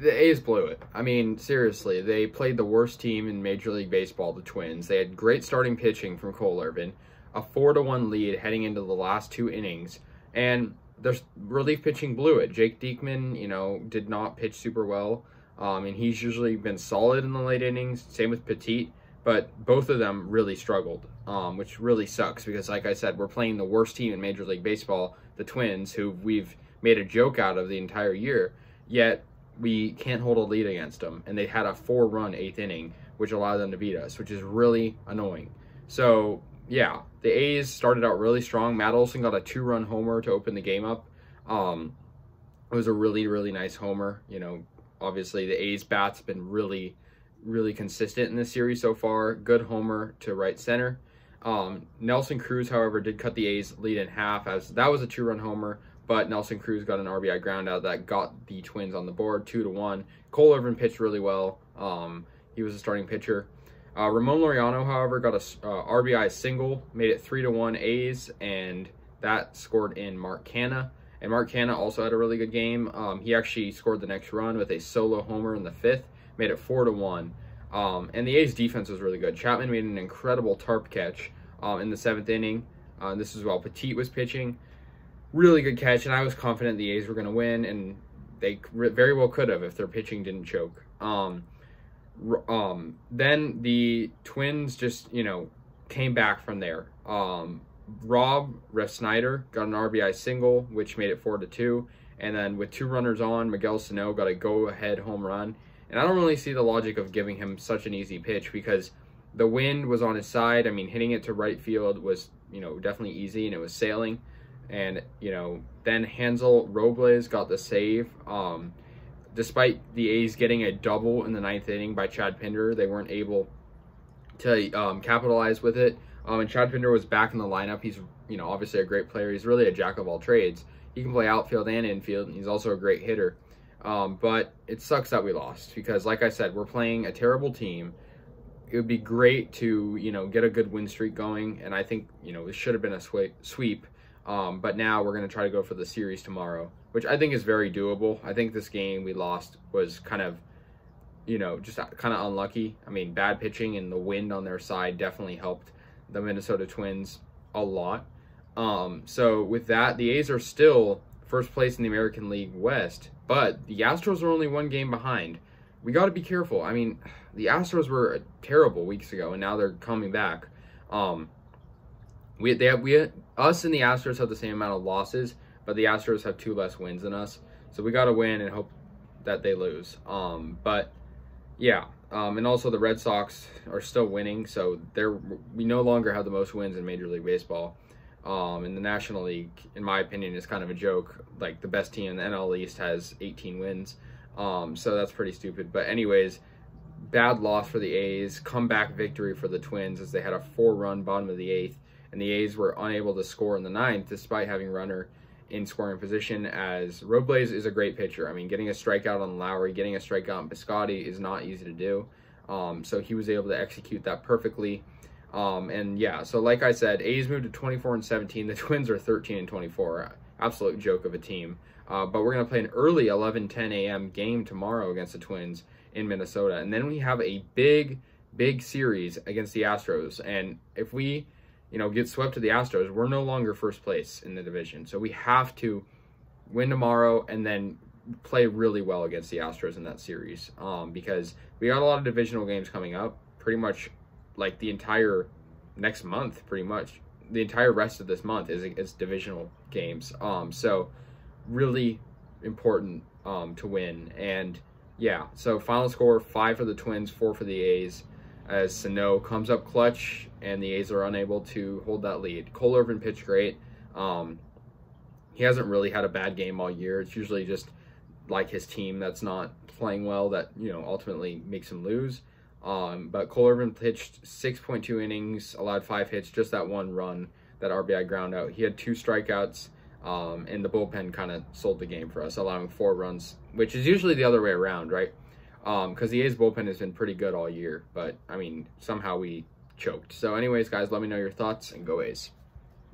the A's blew it. I mean, seriously, they played the worst team in Major League Baseball, the Twins. They had great starting pitching from Cole Irvin, a four to one lead heading into the last two innings, and their relief pitching blew it. Jake Diekman, you know, did not pitch super well, um, and he's usually been solid in the late innings. Same with Petit, but both of them really struggled, um, which really sucks because, like I said, we're playing the worst team in Major League Baseball, the Twins, who we've made a joke out of the entire year. Yet we can't hold a lead against them, and they had a four-run eighth inning, which allowed them to beat us, which is really annoying. So yeah, the A's started out really strong. Matt Olson got a two-run homer to open the game up. Um, it was a really really nice homer. You know, obviously the A's bats been really really consistent in this series so far. Good homer to right center. Um, Nelson Cruz, however, did cut the A's lead in half as that was a two-run homer but Nelson Cruz got an RBI ground out that got the Twins on the board, two to one. Cole Irvin pitched really well. Um, he was a starting pitcher. Uh, Ramon Laureano, however, got a uh, RBI single, made it three to one A's, and that scored in Mark Canha. And Mark Canha also had a really good game. Um, he actually scored the next run with a solo homer in the fifth, made it four to one. Um, and the A's defense was really good. Chapman made an incredible tarp catch um, in the seventh inning. Uh, this is while Petit was pitching really good catch, and I was confident the A's were going to win, and they very well could have if their pitching didn't choke. Um, um, then the Twins just you know came back from there. Um, Rob Refsnyder got an RBI single, which made it four to two, and then with two runners on, Miguel Sano got a go-ahead home run. And I don't really see the logic of giving him such an easy pitch because the wind was on his side. I mean, hitting it to right field was you know definitely easy, and it was sailing and you know then Hansel Robles got the save. Um, despite the A's getting a double in the ninth inning by Chad Pinder, they weren't able to um, capitalize with it. Um, and Chad Pinder was back in the lineup. He's you know obviously a great player. He's really a jack of all trades. He can play outfield and infield, and he's also a great hitter. Um, but it sucks that we lost because, like I said, we're playing a terrible team. It would be great to you know get a good win streak going, and I think you know it should have been a sweep um, but now we're going to try to go for the series tomorrow, which I think is very doable. I think this game we lost was kind of, you know, just kind of unlucky. I mean, bad pitching and the wind on their side definitely helped the Minnesota Twins a lot. Um, so with that, the A's are still first place in the American League West, but the Astros are only one game behind. We got to be careful. I mean, the Astros were terrible weeks ago, and now they're coming back. Um, we they have we us and the Astros have the same amount of losses, but the Astros have two less wins than us. So we got to win and hope that they lose. Um, but yeah, um, and also the Red Sox are still winning, so they're we no longer have the most wins in Major League Baseball. Um, in the National League, in my opinion, is kind of a joke. Like the best team in the NL East has 18 wins, um, so that's pretty stupid. But anyways, bad loss for the A's, comeback victory for the Twins as they had a four-run bottom of the eighth and the A's were unable to score in the ninth despite having runner in scoring position as Robles is a great pitcher. I mean, getting a strikeout on Lowrie, getting a strikeout on Piscotty is not easy to do. Um, so he was able to execute that perfectly. Um, and yeah, so like I said, A's moved to 24 and 17. The Twins are 13 and 24. Absolute joke of a team. Uh, but we're going to play an early 11 10 a.m. game tomorrow against the Twins in Minnesota. And then we have a big, big series against the Astros. And if we you know, get swept to the Astros, we're no longer first place in the division. So we have to win tomorrow and then play really well against the Astros in that series um, because we got a lot of divisional games coming up. Pretty much like the entire next month, pretty much the entire rest of this month is is divisional games. Um, so really important um, to win. And yeah, so final score five for the Twins, four for the A's as Sano comes up clutch and the A's are unable to hold that lead. Cole Irvin pitched great. Um, he hasn't really had a bad game all year. It's usually just like his team that's not playing well that, you know, ultimately makes him lose. Um, but Cole Irvin pitched 6.2 innings, allowed five hits, just that one run, that RBI ground out. He had two strikeouts, um, and the bullpen kind of sold the game for us, allowing four runs, which is usually the other way around, right? Because um, the A's bullpen has been pretty good all year. But I mean, somehow we choked. So, anyways, guys, let me know your thoughts and go A's.